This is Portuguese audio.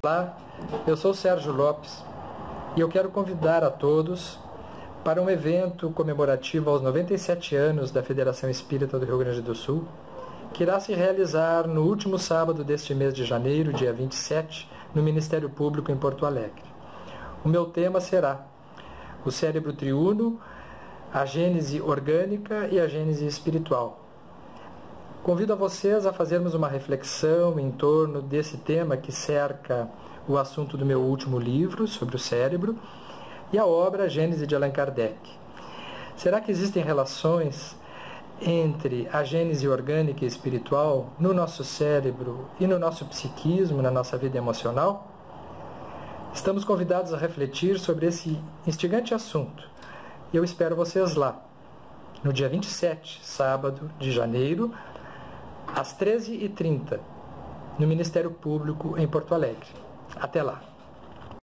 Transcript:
Olá, eu sou Sérgio Lopes e eu quero convidar a todos para um evento comemorativo aos 97 anos da Federação Espírita do Rio Grande do Sul, que irá se realizar no último sábado deste mês de janeiro, dia 27, no Ministério Público em Porto Alegre. O meu tema será o cérebro triuno, a gênese orgânica e a gênese espiritual. Convido a vocês a fazermos uma reflexão em torno desse tema que cerca o assunto do meu último livro sobre o cérebro e a obra Gênese de Allan Kardec. Será que existem relações entre a gênese orgânica e espiritual no nosso cérebro e no nosso psiquismo, na nossa vida emocional? Estamos convidados a refletir sobre esse instigante assunto eu espero vocês lá, no dia 27, sábado de janeiro, às 13h30, no Ministério Público em Porto Alegre. Até lá.